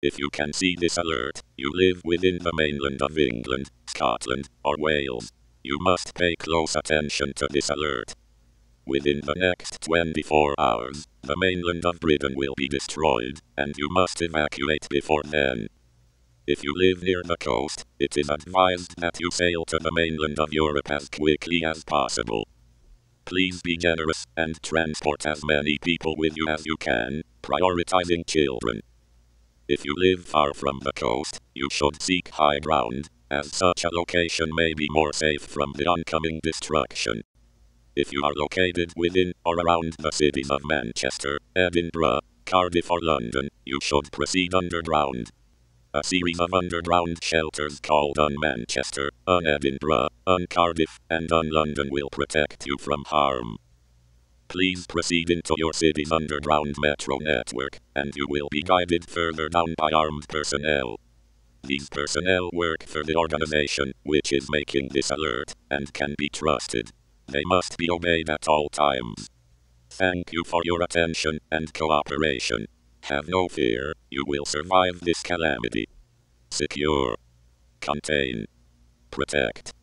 If you can see this alert, you live within the mainland of England, Scotland, or Wales. You must pay close attention to this alert. Within the next 24 hours, the mainland of Britain will be destroyed, and you must evacuate before then. If you live near the coast, it is advised that you sail to the mainland of Europe as quickly as possible. Please be generous and transport as many people with you as you can, prioritizing children. If you live far from the coast, you should seek high ground, as such a location may be more safe from the oncoming destruction. If you are located within or around the cities of Manchester, Edinburgh, Cardiff, or London, you should proceed underground. A series of underground shelters called UnManchester, Un Edinburgh, UnCardiff, and UnLondon will protect you from harm. Please proceed into your city's underground metro network, and you will be guided further down by armed personnel. These personnel work for the organization, which is making this alert, and can be trusted. They must be obeyed at all times. Thank you for your attention and cooperation. Have no fear, you will survive this calamity. Secure. Contain. Protect.